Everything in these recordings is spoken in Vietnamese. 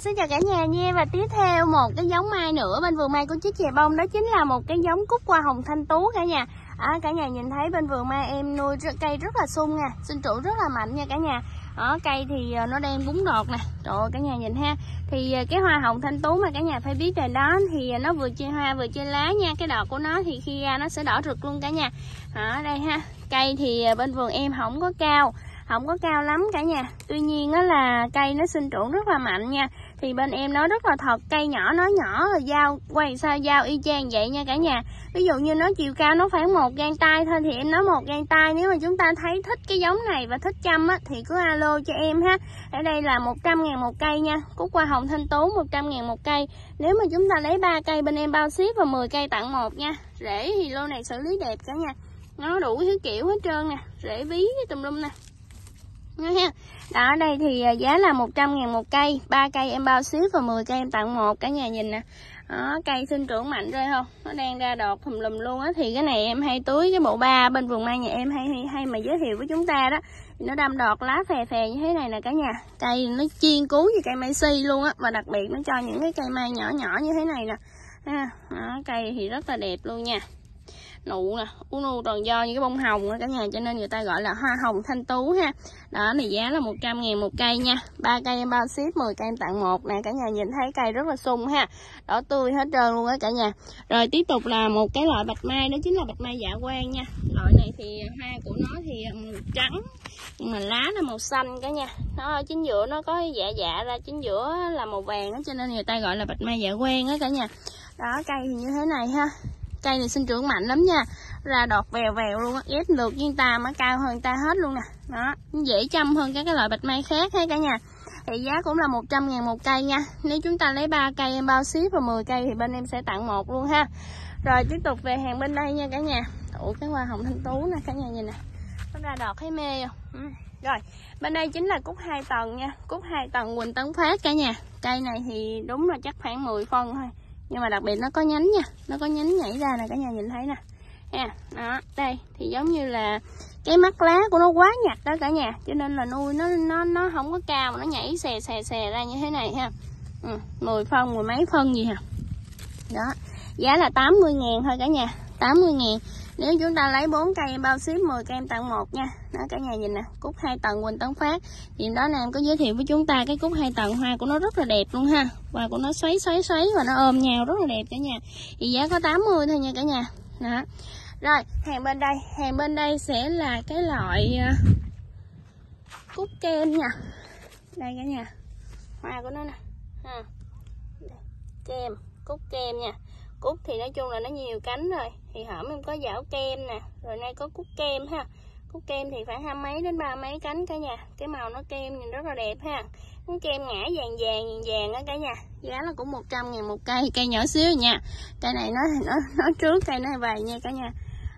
Xin chào cả nhà nha. Và tiếp theo một cái giống mai nữa. Bên vườn mai của chiếc chè bông. Đó chính là một cái giống cúc hoa hồng thanh tú cả nhà. À, cả nhà nhìn thấy bên vườn mai em nuôi cây rất là sung nha. Sinh trưởng rất là mạnh nha cả nhà. Ở cây thì à, nó đang búng đọt nè. Trời ơi cả nhà nhìn ha. Thì à, cái hoa hồng thanh tú mà cả nhà phải biết rồi đó thì à, nó vừa chơi hoa vừa chơi lá nha. Cái đọt của nó thì khi ra nó sẽ đỏ rực luôn cả nhà. Ở đây ha. Cây thì bên vườn em không có cao không có cao lắm cả nhà. Tuy nhiên á là cây nó sinh trưởng rất là mạnh nha thì bên em nói rất là thật, cây nhỏ nó nhỏ rồi dao quay sao dao y chang vậy nha cả nhà. Ví dụ như nó chiều cao nó khoảng một gang tay thôi thì em nói một gang tay, nếu mà chúng ta thấy thích cái giống này và thích chăm á, thì cứ alo cho em ha. Ở đây là 100 ngàn một cây nha, cúc hoa hồng thanh tú 100 ngàn một cây. Nếu mà chúng ta lấy ba cây bên em bao ship và 10 cây tặng một nha, rễ thì lô này xử lý đẹp cả nhà. Nó đủ thứ kiểu hết trơn nè, rễ ví tùm lum nè. đó đây thì à, giá là 100 ngàn một cây. Ba cây em bao xíu và 10 cây em tặng một cả nhà nhìn nè. Đó, cây sinh trưởng mạnh rồi không? Nó đang ra đọt thùm lùm luôn á. Thì cái này em hay túi cái bộ ba bên vườn mai nhà em hay hay, hay mà giới thiệu với chúng ta đó. Nó đâm đọt lá phè phè như thế này nè cả nhà. Cây nó chiên cú như cây mai si luôn á. Và đặc biệt nó cho những cái cây mai nhỏ nhỏ như thế này nè. Ha đó, cây thì rất là đẹp luôn nha nụ nè u nụ toàn do như cái bông hồng đó cả nhà cho nên người ta gọi là hoa hồng thanh tú ha. Đó này giá là 100 ngàn một cây nha. Ba cây em bao ship 10 cây em tặng một nè cả nhà nhìn thấy cây rất là sung ha. Đỏ tươi hết trơn luôn á cả nhà. Rồi tiếp tục là một cái loại bạch mai đó chính là bạch mai dạ quang nha. Loại này thì hoa của nó thì màu trắng nhưng mà lá là màu xanh cả nhà. Nó chính giữa nó có dạ dạ ra chính giữa là màu vàng đó, cho nên người ta gọi là bạch mai dạ quang á cả nhà. Đó cây thì như thế này ha cây này sinh trưởng mạnh lắm nha. Ra đọt vèo vèo luôn á, ghép được với ta mà cao hơn ta hết luôn nè. Đó, dễ chăm hơn các cái loại bạch mai khác hết cả nhà. Thì giá cũng là 100 ngàn một cây nha. Nếu chúng ta lấy 3 cây em bao ship và 10 cây thì bên em sẽ tặng một luôn ha. Rồi, tiếp tục về hàng bên đây nha cả nhà. Ủa, cái hoa hồng thanh tú nè cả nhà nhìn nè. Nó ra đọt thấy mê không? Ừ. rồi, bên đây chính là cúc hai tầng nha. Cúc hai tầng quỳnh tấn phát cả nhà. Cây này thì đúng là chắc khoảng 10 phân thôi nhưng mà đặc biệt nó có nhánh nha nó có nhánh nhảy ra nè cả nhà nhìn thấy nè. Ha đó đây thì giống như là cái mắt lá của nó quá nhặt đó cả nhà cho nên là nuôi nó nó nó không có cao mà nó nhảy xè xè xè ra như thế này ha. Ừ, 10 phân mười mấy phân gì hả? Đó giá là 80 ngàn thôi cả nhà 80 ngàn nếu chúng ta lấy 4 cây bao ship 10 cây em tặng một nha. Đó, cả nhà nhìn nè cúc hai tầng quỳnh tấn phát. Thì đó nam em có giới thiệu với chúng ta cái cúc hai tầng hoa của nó rất là đẹp luôn ha. Hoa của nó xoáy xoáy xoáy và nó ôm nhau rất là đẹp cả nhà. Thì giá có 80 thôi nha cả nhà. Đó. Rồi, hàng bên đây. Hàng bên đây sẽ là cái loại à, cúc kem nha. Đây cả nhà. Hoa của nó nè. Ha. kem cúc kem nha cúc thì nói chung là nó nhiều cánh rồi. Thì hổm em có dảo kem nè rồi nay có cúc kem ha. Cúc kem thì phải hai mấy đến ba mấy cánh cả nhà. Cái màu nó kem nhìn rất là đẹp ha. Cái kem ngã vàng vàng vàng vàng á cả nhà. Giá là cũng 100 ngàn một cây cây nhỏ xíu nha. Cây này nó nó nó trước cây nó vài nha cả nhà.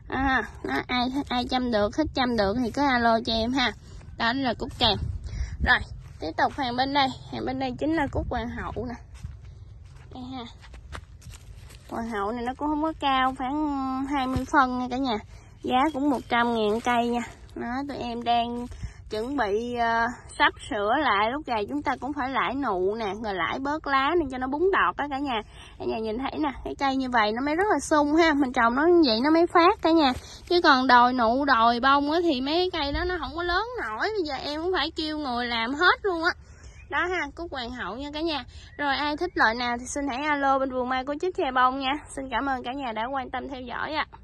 À, nó ai ai chăm được thích chăm được thì cứ alo cho em ha. Đó là cúc kem. Rồi tiếp tục hàng bên đây. Hàng bên đây chính là cúc hoàng hậu nè. Đây ha hoàng hậu này nó cũng không có cao khoảng 20 phân nha cả nhà. Giá cũng 100 ngàn cây nha. Nó tụi em đang chuẩn bị uh, sắp sửa lại. Lúc này chúng ta cũng phải lãi nụ nè rồi lãi bớt lá nên cho nó búng đọt đó cả nhà. Cả nhà nhìn thấy nè cái cây như vậy nó mới rất là sung ha. Mình trồng nó như vậy nó mới phát cả nhà. Chứ còn đòi nụ đòi bông á thì mấy cái cây đó nó không có lớn nổi. Bây giờ em cũng phải kêu người làm hết luôn á đó ha, cúc hoàng hậu nha cả nhà rồi, ai thích loại nào thì xin hãy alo bên vườn mai của chiếc chè bông nha xin cảm ơn cả nhà đã quan tâm theo dõi ạ à.